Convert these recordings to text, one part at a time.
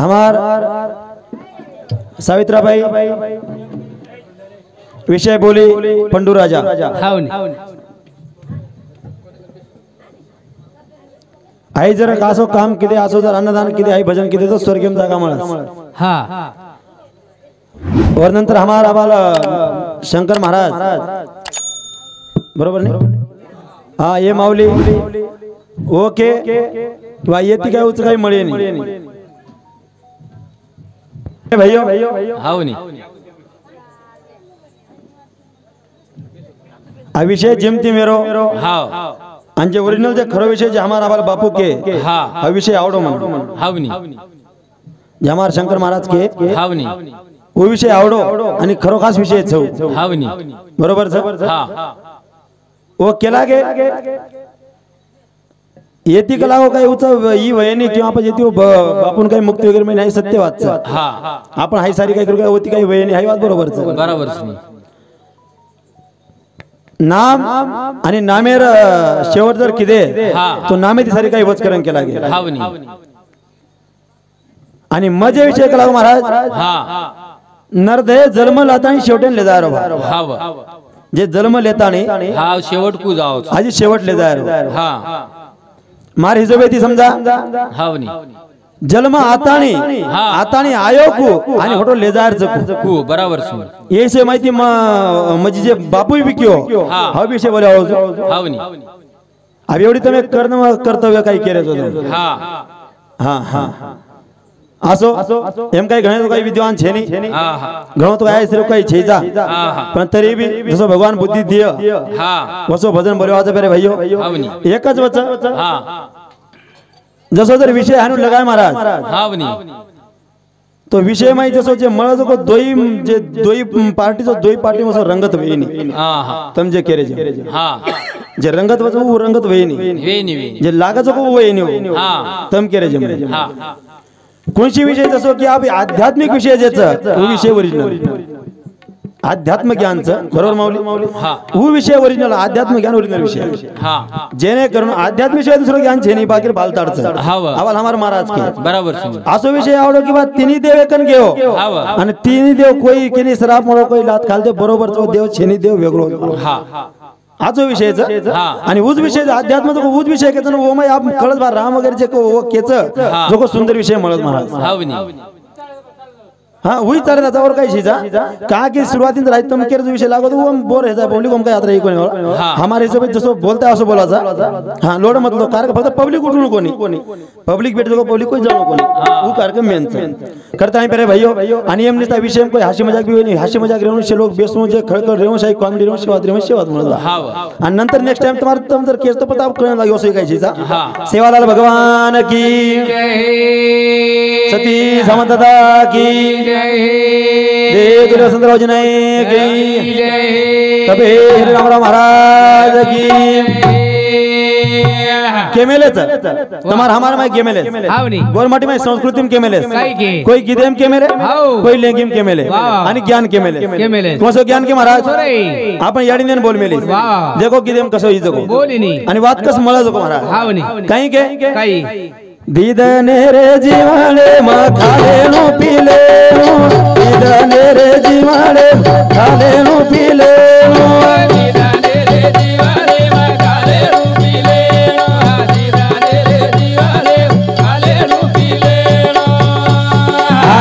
हमार सावित्राबाई विषय बोली पंडू राजा आई जर असो काम किती असो जर अन्नदान किती आई भजन किती तर स्वर्गीय जागा हा. और नंतर हमारा आम्हाला शंकर महाराज. बरोबर नाही? हा ये माऊली. ओके. किंवा येते काय उच काही मळे हा विषय जिमती मेरो हाव. आणि जे ओरिजिनल जे खरो विषय जे हमारा आम्हाला बापू के हा. विषय आवडो म्हणून. हावनी जे हमारा शंकर महाराज के हावनी वो विषय आवडो आणि खरो खास विषय छौ. हावनी बरोबर छ? हा. वो केला गे? येती कला हो काही उच ही वयनी किंवा आपण येते आपण काही मुक्ती वगैरे नाही सत्य वाचचं हा आपण हाय सारी काय करू काय? होती काही वयनी हाय वाद बरोबर. बरोबर. नाम आणि नामेर शेवट जर किदे हा. तो नामे ती सारी काही वचकरण केला गे हावनी आणि मजे विषय कला हो महाराज हा. नरदे जन्म लातानी शेवटेन ले जाय हाव जे जन्म लेतानी हा शेवट कू जाव आजी शेवट ले जाय हा. मार हिजोबे ती समजा। हावनी। जन्म आतानी हा. आतानी आयो कु आणि होटो ले जाय कू बरोबर ये से माहिती म्हणजे जे बापू विक्यो हा. हा विषय बोले हावनी। अब एवढी तुम्ही कर्तव्य काही केलं होतं हा। હા હા આસો એમ કઈ ઘણા લોકો વિદ્વાન છે નહીં ઘણો તો આયા સિર્ફ કઈ છેજા પણ તરી બી જસો ભગવાન બુદ્ધિ દિય હા વસો ભજન ભર્યો આજે પેરે ભાઈઓ એક જ વચન હા જસો જર વિષય આનું લગાય મહારાજ હાવની તો વિષય માં જસો જે મળે તો દોઈ જે દોઈ પાર્ટી તો દોઈ પાર્ટી માં રંગત વેઈ ની તમ જે કેરે છે હા જે રંગત વચો રંગત વેઈ ની જે લાગે છે કો વેઈ ની તમ કેરે છે હા कोणशी विषय जसो की आध्यात्मिक विषय ज्याचं विषय ओरिजिनल अध्यात्म ज्ञानचं बरोबर माऊली? हा. वो विषय ओरिजिनल अध्यात्म ज्ञान ओरिजिनल विषय. हा. जेणेकरून अध्यात्म विषय दुसरं ज्ञान छे नाही बाकी बालताडचं. आवाल हमार महाराज के. बरोबर असो विषय आवडो की बा तिन्ही देव एकन घेओ. हाव आणि तिन्ही देव कोई किनी सराप म्हणो कोई लात खालते बरोबर तो देव छेनी देव वेगळो. जो विषयच हा. आणि उज विषय अध्यात्म जो उज विषय केच ओ मै आप कळत बा राम वगैरे जे को केच. जो सुंदर विषय म्हणत महाराज हा हुई चालेल त्याच्यावर काही शिजा? का की सुरुवातीत राहत तुम केर जो विषय लागो तो हम बोर है पब्लिक हम काय यात्रा कोणी हा. हमारे हिशोब जसो बोलता असं बोलायचा. हा लोड मतलब कार्यक्रम फक्त पब्लिक उठून कोणी. पब्लिक भेटतो पब्लिक कोई जाणो कोणी. वो कार्यक्रम मेन करता है पेरे भाइयों आणि एम निस्ता विषय कोई हास्य मजाक भी नाही हास्य मजाक रेवून शे लोक बेसू जे खळखळ रेवून शाही कॉमेडी रेवून शेवात रेवून शेवात म्हणला आणि नंतर नेक्स्ट टाइम तुम्हाला तुम जर केस तो पता कळण लागेल असं काही शिजा. हा. सेवालाल भगवान की सती समंतदा की देव तुला सुंदररावजी नाईक कबीर रामराव महाराज की. केमेलेच. तुम्हार हमार में हावनी. गोरमाटी में संस्कृति में केमेलेस. काय के? कोई गिदेम केमेले. कोई लेंगिम केमेले. आणि ज्ञान केमेले. केमेले. कोणसं ज्ञान के महाराज. आपण याडीने बोल मेली. देखो गिदेम कसं ही जगो. आणि वाद कस मला जगो महाराज? काही के? काही. दिदने रे जीवाणे मग खालेणू पिलेणू दिदने रे जीवाणे खालेणू पिलेणू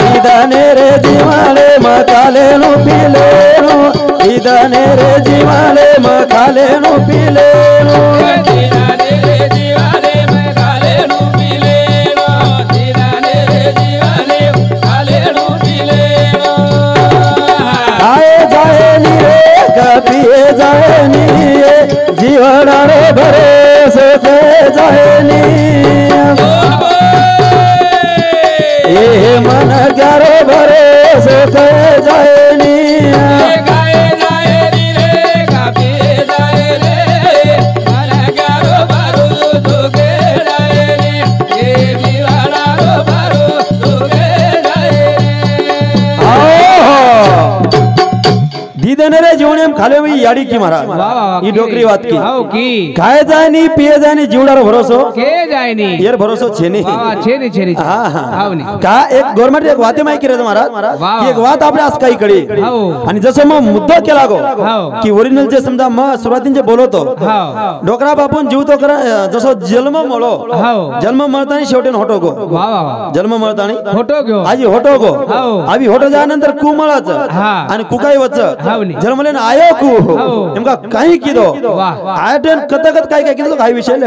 दिदने रे जीवाणे मग खालेणू पिलेणू दिदने रे जीवाणे मग खालेणू पिलेणू आए जीवन रे भरे सोते जाए नी ये मन ग्यारो भरे सोते जाए याडी की महाराज? ही डोकरी बात की. खाए जाए नी पिए जाए नी जीवडार भरोसो के छे का एक गवर्नमेंट एक वाते एक वात काही कडे आणि जसं मग मुद्दा केला गो की ओरिजिनल जे समजा मग सुरुवातीन जे बोलवतो डोकरा बापून जीव तो करा जसं जन्म मळो जन्म मळतानी शेवटी होटो गो जन्म मळतानी होटो गो आजी होटो गो आम्ही होटो जाल्यानंतर कु मळाच आणि कुकाई वच जन्मले आयो कु नेमका काही किदो आयटेन कथकत काय काय किदो काही विषय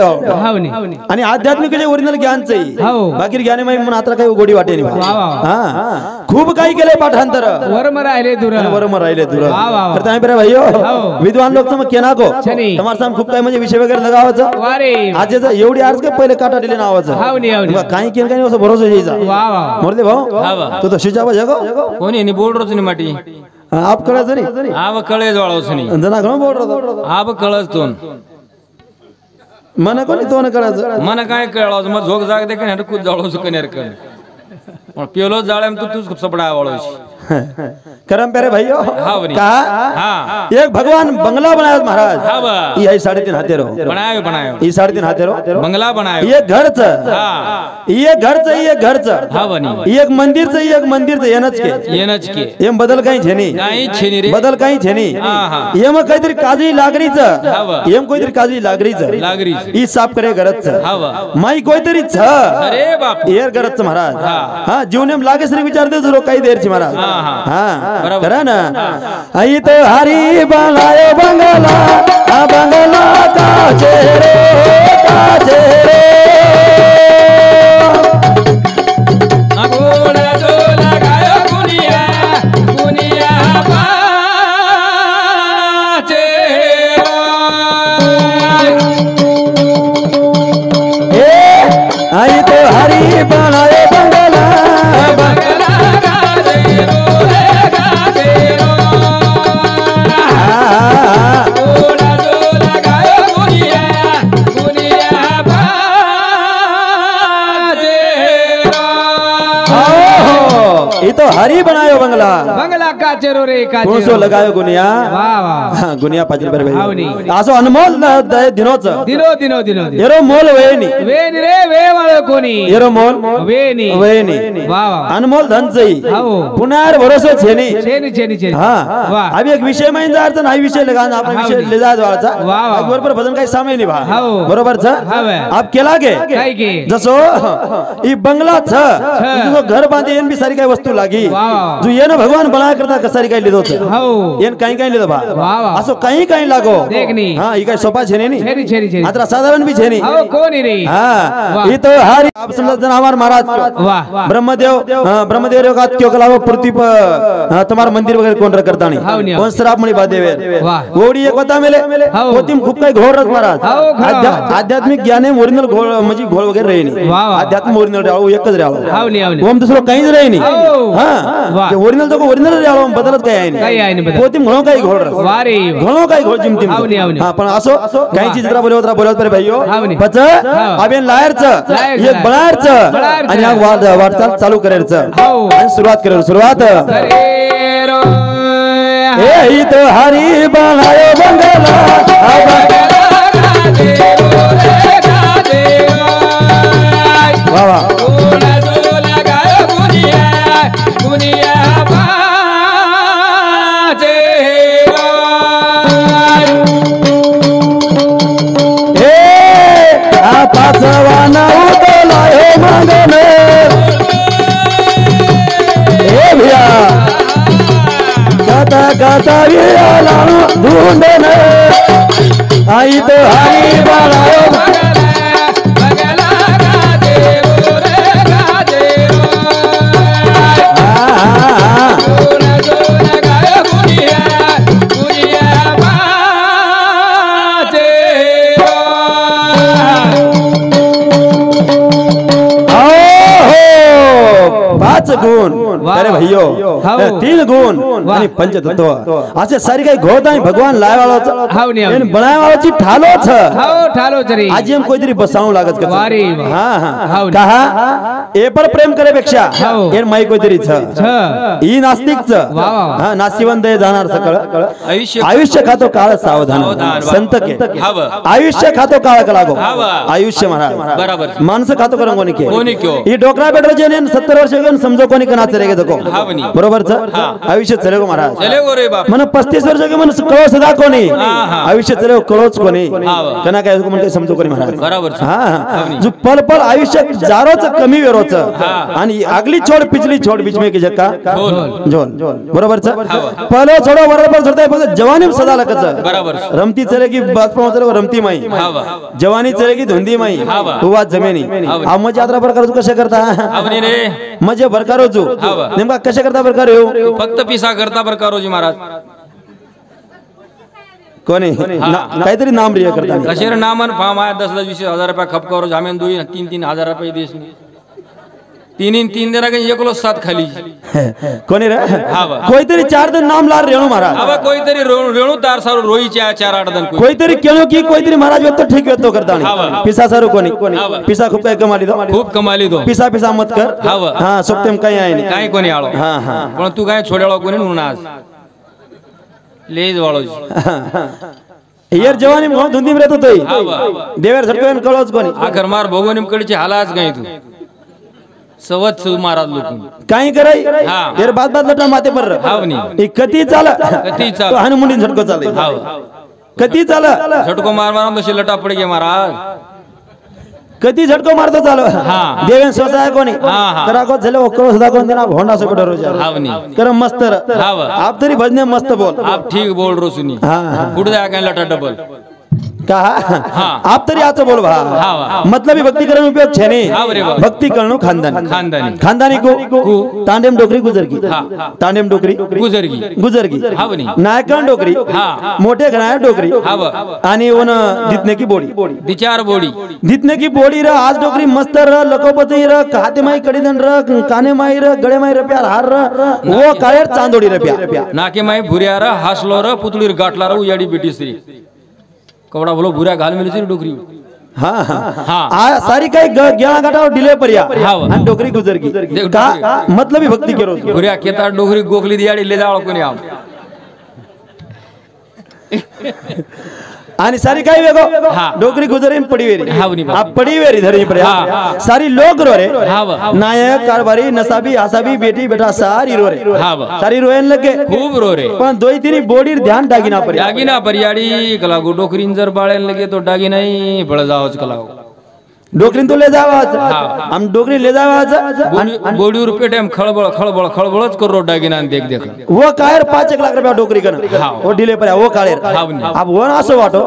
आणि आध्यात्मिक जे ओरिजिनल ज्ञानच हो. बाकी ज्ञान म्हणून आता काही गोडी वाटे नाही वा, वा. हा. खूप काही केलंय पाठांतर. वरम राहिले दूर. बरोबर राहिले तुला वा, वा, वा. तर तुम्ही बरे भाईयो हो. विद्वान लोक मग केना गो छनी. तुम्हाला सांग खूप काही म्हणजे विषय वगैरे लगावायचं. वारे. आज याचं एवढी अर्ज काय पहिले काटा दिले नावाचं. हावनी हावनी. मग काही केलं काही असं भरोसा यायचा. वा वा मोरले हा भाऊ वा. तू तर शिजाबा जगो कोणी नाही बोल रोच नाही माटी आप कळायचं नाही. आव कळे जोळावच नाही जना घणं बोल रहा आब कळच तो मन कोणी तोंड करायचं? कळायचं मन काय कळावच मग झोक जाग दे का नाही खूप जाळवच कनेर कर पण पेलो जाळ्या तू तूच सपडा वाळवशी करम पेरे भाइयो हाँ। कहा? हाँ। एक भगवान बंगला बनाया महाराज। हाँ ये आई साढ़े तीन हाथे रहो। बनायो बनायो ये साढ़े तीन हाथे रहो। बंगला बनायो ये घरच। हा। ये घरच ये घरच। हा बनी एक मंदिरच एक मंदिरच येणच के येनच के एम बदल काही छेनी। नाही छेनी रे। बदल काही छेनी। हा हा। एम काहीतरी काजळी लागरीच। हा बा. एम काहीतरी काजळी लागरीच। लागरी ई साफ करे घरच। हा वा माई कोणतरी छ। अरे बाप एअर घरच महाराज। हा. हा जीवन एम लागे श्री विचारते जरो काही देरची महाराज। हा. करा ना. आई तो हरी बनायो बंगला हा बंगला काचे रे काचे रे हरी बनायो बंगला। सो लगायो गुनिया वा वा हा, गुनिया पाटील बरे. असो अनमोल दिनोच दिनो दिनो दिनो एरो मोल वेनी वेनी रे वे वाळ कोणी एरो मोल वेनी वेनी अनमोल हाव. पुनार भरोसे छेनी छेनी छेनी छेनी हा अभी एक विषय माहिती जायचं नाही विषय लगा आपण विषय. ले जायचं वाळचा वा, वा. बरोबर भजन काही नाही भा. बरोबर छ. आप केला गे काय गे जसो ई बंगला छ जो घर बांधे एन बी सारी काही वस्तू लागी. जो येन भगवान बनाया करता कसारी काय लिदो येन काही काही लिदो बा। असो काही लागो। देखनी। हाँ ई काय सोपा छेने साधारण भी छे हो हाँ, तो हर आप समझन महाराज ब्रह्मदेव हाँ, ब्रह्मदेव रे क्यों कलाव? पृथ्वी पर हाँ, तुम्हारा मंदिर वगैरह कोण करता नहीं कौन सराप मणि बादेव गोडी एक बता मेले। होतीम खूप काही घोर रस महाराज। आध्यात्मिक ज्ञाने ओरिजिनल घोल म्हणजे घोळ वगैरे रे नी। आध्यात्म ओरिजिनल राव एकच राव ओम दुसरो काहीच रे नी। हाँ ओरिजिनल तो ओरिजिनल राव बदलत काही आहे. होतीम म्हणून काही घोळ रच वा रे घणो काही घोळ हावनी. हा पण असो काही चीज जरा बोलवत राहा बोलवत परे भाईयो. पच. अबेन लायरच एक बळायरच बळायरचं. आणि हा वाद वाटचाल चालू करायचं हाव. आणि सुरुवात करेल सुरुवात हे ही तो हरी बनायो हा बंगला. जवाना पाचवा हे लायो हे भिया. गाता गाता विया लाणू धुंडन आई तो हरी बनायो हो. तीन गुण आणि पंचतत्व. असे सारी काही घोत भगवान लाय वाळो ठालो आज कोई लागत हा हा हा. ए पण प्रेम करेपेक्षा हे. माई कोतरी ई नास्तिकच हा. नास्तिवंत जाणार सकळ. आयुष्य आयुष्य खातो काळ सावधान. संत के. आयुष्य खातो काळ का लागो? आयुष्य महाराज माणसं खातो करंग कोणी कोणी के? ही डोकरा बेटर जे सत्तर वर्ष घेऊन समजो कोणी कणाच रे घेतो देखो बरोबर आयुष्य चलेगो महाराज. म्हण मन पस्तीस वर्ष घे मन कळो सदा कोणी? आयुष्य चले कळोच कोणी? कणा कना काय म्हणते समजो कोणी महाराज? हा, जो पल पल आयुष्य जारोच कमी वेरोच. हा. आणि अगली छोड पिछली छोड बीच में की जक्का झोल. झोल बरोबर च? पलो छोडो बरोबर छोडताय फक्त जवानी सदा बराबर. रमती चले रमती माई. हाव. जवानी चलेगी धुंदी माई. हाव. जमेनी. मजा यात्रा प्रकार तू कशा करता? मजे बरकार होतो हाव. नेमका कशा करता बरकार येऊ फक्त पिसा करता बर करोजी महाराज. कोणी काहीतरी नाम रिया करता कशेर नामन आहे दस दस वीस हजार रुपया खप करो जामेन दुई तीन तीन हजार रुपये देश तीन तीन देना काही एकलो सात खाली कोणी रे. कोणीतरी चार दिन नाम लार रेणू महाराज। अब कोईतरी रो- रेणू तार सारू रोई चार चार आठ दन कोई। कोणीतरी केलो की कोणीतरी महाराज व्यक्त ठीक व्यक्त करता हाव. पिसा सारू कोणी. पिसा खूप काय कमाली दो। खूप कमाली तो पिसा पिसा मत कर। हाव. हा सोपतेम काही आहे नाही। काय कोणी आळो हा हा। पण तू काय छोड्याळो कोणी नुन आज लेज वाळो हियर जवानी म्हणून धुंदी रहत होतो हाव. देवर झटकन कळोच कोणी आखर मार भगवान कडचे हालाच काय तू। सवत महाराज लोक. काही कराय हा. यार बात बात लटा माते पर. हाव कधी चाल? कधी चाल. तो हनुमुंडी झटको चाले हाव. कधी चाल? झटको मार मार तशी लटा पड गे महाराज. कधी झटको मारतो चाल? हा. देवेन स्वतः कोणी? हा, हा. करा को झाले ओकरो सुद्धा कोण देना भोंडा सो कुठं रोज. कर मस्त. आप तरी भजने मस्त बोल. आप ठीक बोल रो सुनी. पुढे जाय काय लटा डबल? कहा? हा. आप तरी आचो बोल भा हा. मतलब भक्ति करण उपयोग छे बा. भक्ति करणो खानदानी। खानदानी। खानदानी को तांडेम डोकरी गुजर की तांडेम डोकरी गुजर की हाव नी. नायकान डोकरी। हा. मोठे घराया डोकरी. आणि ओन दितने की बोडी दिचार बोडी दितने की बोडी र आज डोकरी मस्त र लकोपती र काते माई कड़ीदन र काने माई र गळे माई र प्यार हार र वो काळेर चांदोडी र प्यार। नाके माय भुऱ्या र हासलो र पुतळीर गाठला र उयाडी बेटी श्री। कवडा बोलो भुऱ्या घाल मिली हा हा. हा. आ सारी काही गेळा गाठावर डिले पर्या हाव. आणि डोकरी गुजर. मतलब ही भक्ती करो भुऱ्या केता डोकरी गोखली आणि सारी काही वेगो हा. डोकरी गुजरीन पडीवेरी. आ पडीवेरी धरी हा. सारी लोक रो रे हाव. नायक कारभारी नसाबी आसाबी बेटी बेटा सारी रो रे हाव. सारी रोयन लगे खूप रो रे पण दोई तिनी बोडीर ध्यान टाकीना पर्या दागिना परियाडी कलागो डोकरीन जर बाळेल लगे तो दागिनाही बळ जावच कलागो डोकरीन तो ले जावाच हा. आम डोकरी ले जावाच बोडी- बोडीवर पेटायम खळबळ खळबळ खळबळच करो आणि देख देख. वो कायर पाच एक लाख रुपया डोकरी कन. वो डिले पर्या वो नी. अब वो असं वाटो.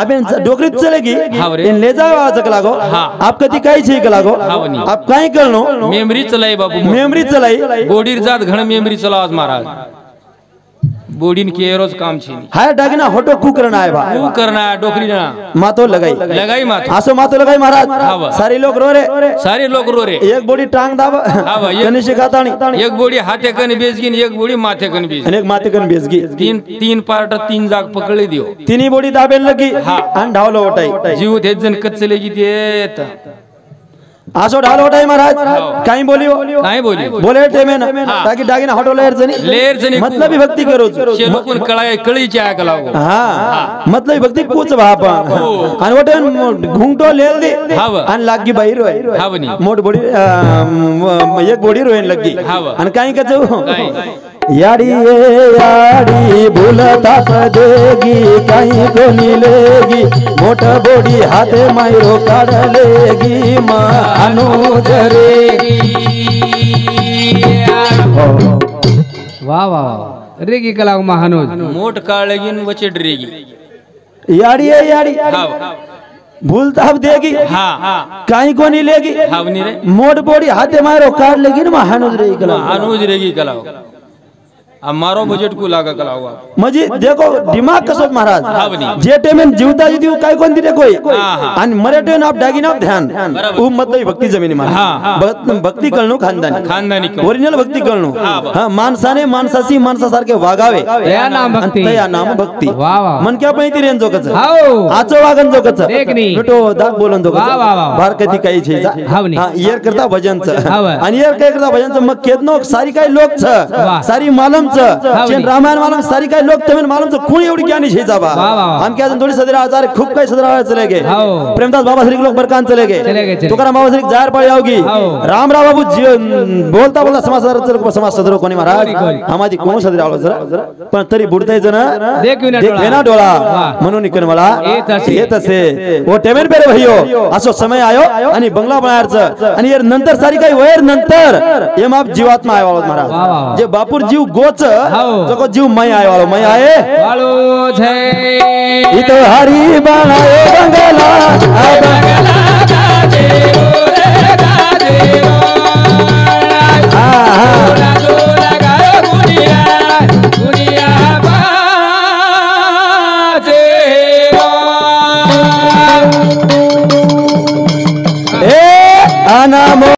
आबेन डोकरीत चलेगी हाव रे. इन ले जावाच कलागो हा. आप कधी काही छे कलागो हाव नी. आप काही करणो मेमरी चलाई बाबू. मेमरी चलाई. बोडीर जात घण मेमरी चलावच महाराज. बोडीन केरोच काम छी हाय डागिना होटो कुकरण आहे बा तू करना डोकरी ना। मातो लगाई। लगाई माथ असो मातो लगाई. महाराज। सारी लोक रो रे। सारे लोक रो रे। एक बोडी टांग दाब कनी शिकाताणी एक बोडी हाते कन बेजगीन एक बोडी माथे कन बेज आणि एक माते कन बेसगी तीन तीन पार्ट तीन जाग पकडले दियो। तिन्ही बोडी दाबेल लगी। हा. आणि ढावलो ओटाई जीव तेच जण कचले की ते असो ढावलो ओटाई महाराज. हाव. काही बोली काय बोली बोले टेमेन हा. ताकि डागिना हटो लेर जनी लेर जणी मतलब ही भक्ती करो शेलो पण कळाय कळीची आहे कलागो हा. मतलब ही भक्ती कुच बाप हो. आणि वटे घुंगटो लेल दे. आणि लागी बाई रोय. मोठ बोडी एक बोडी रोयन लगी. आणि काही कचो. यारी ये यारी भूलता देगी कहीं को मिलेगी। मोट बोड़ी हाथ मायरो कर लेगी माँ वाह वाह रेगी कलाग महानोज मोट कालेगी वचे डरेगी यारी ये यारी हाँ। देगी हाँ, हाँ, कहीं को नहीं लेगी हाँ, मोट बोड़ी हाथे मारो कार लेगी ना महानुज रेगी कला महानुज रेगी कला अब मारो बजट को लागा कलावा म्हणजे देखो दिमाग कसो महाराज बनी. जे टेमेन जीवता जीव काय कोण दिले कोई हा, हा. आणि मरे टेन आप डागिन आप ध्यान उ मतलब भक्ती जमिनी हा, हा. महाराज भक्ती कळणं खानदानी खानदानी. ओरिजिनल भक्ती कळणं हा. हा माणसाने माणसाशी माणसासारखे वागावे या नाम भक्ती तया नाम भक्ती वा वा मन क्या पैती रेन जोकच हाव आचो वागन जोकच देखनी. नटो दाग बोलन जोकच वा, वा, वा. बार कधी काही छे नी. हा येर करता भजनच हाव. आणि येर काय करता भजनच मग केदनो सारी काही लोक छ. सारी मालमच हाव चेन नी. रामायण मालम सारी काही लोक तमेन मालमच कोण एवढी ज्ञानी छे जाबा. हम क्या थोडी सदरा आचार खूप काही सदरा चले गे हाव. प्रेमदास बाबा श्री लोक बरकान चले चले गे, गे चले. तुकाराम बाबा श्री जाहिर पड यावगी हाव. रामराव बाबू जी- बोलता बोलता समाज सदर समाज सदर कोणी महाराज कोणी, कोणी. सदरा आलो जरा पण तरी देखवे ना डोळा. म्हणून इकडे मला येत असे. येत असे ओ टेमेन पेरे भैयो असो समय आयो आणि बंगला बनायचं आणि नंतर सारी काही वयर नंतर हे माप जीवात्मा आहे वा, वा. महाराज जे बापूर जीव गोच हाव. जको जीव मै आहे वाळो मै आहे वाळू जय इथं हरी बनायो बंगला आ बंगला